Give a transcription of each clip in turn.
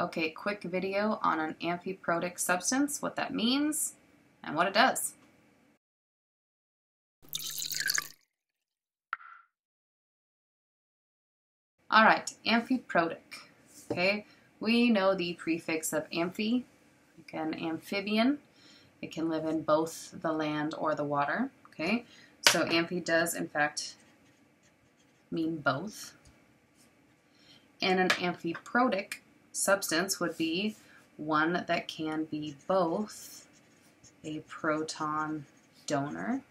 Okay, quick video on an amphiprotic substance, what that means, and what it does. All right, amphiprotic. Okay, we know the prefix of amphi, like an amphibian. It can live in both the land or the water. Okay, so amphi does in fact mean both. And an amphiprotic substance would be one that can be both a proton donor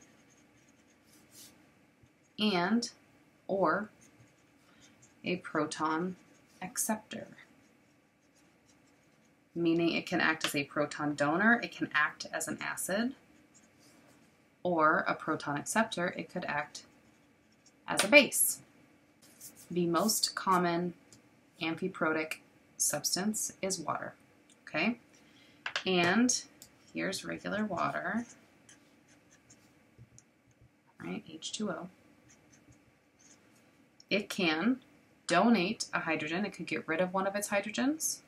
and or a proton acceptor meaning it can act as a proton donor, it can act as an acid, or a proton acceptor, it could act as a base. The most common amphiprotic substance is water, okay? And here's regular water, right, H2O. It can donate a hydrogen, it could get rid of one of its hydrogens,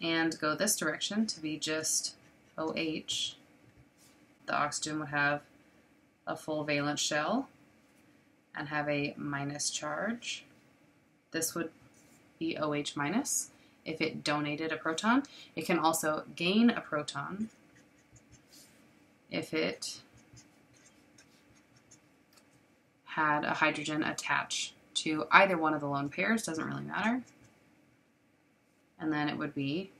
and go this direction to be just OH. The oxygen would have a full valence shell and have a minus charge. This would be OH minus if it donated a proton. It can also gain a proton if it had a hydrogen attached to either one of the lone pairs, doesn't really matter and then it would be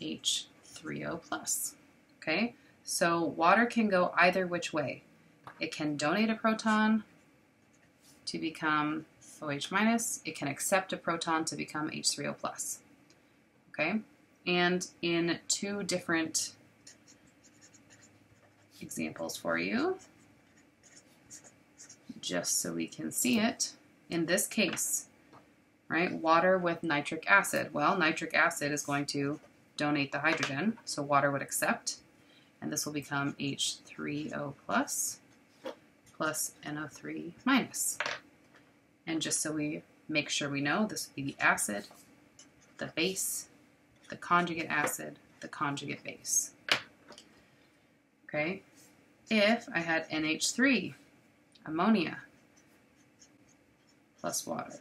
H3O plus. Okay, so water can go either which way. It can donate a proton to become OH minus. It can accept a proton to become H3O plus. Okay, and in two different examples for you, just so we can see it. In this case, right? Water with nitric acid. Well, nitric acid is going to donate the hydrogen, so water would accept, and this will become H3O plus plus NO3 minus. And just so we make sure we know, this would be the acid, the base, the conjugate acid, the conjugate base. Okay, if I had NH3, ammonia, plus water,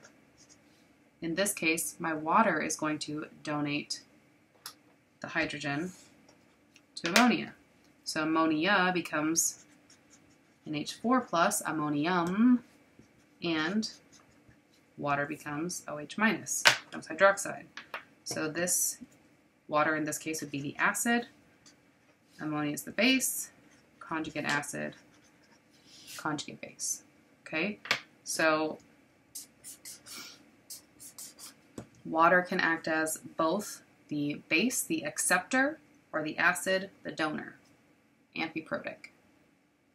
in this case, my water is going to donate the hydrogen to ammonia. So ammonia becomes NH4 plus ammonium, and water becomes OH minus, becomes hydroxide. So this water in this case would be the acid, ammonia is the base, conjugate acid, conjugate base. Okay, so Water can act as both the base, the acceptor, or the acid, the donor. Amphiprotic.